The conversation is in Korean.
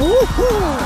오호!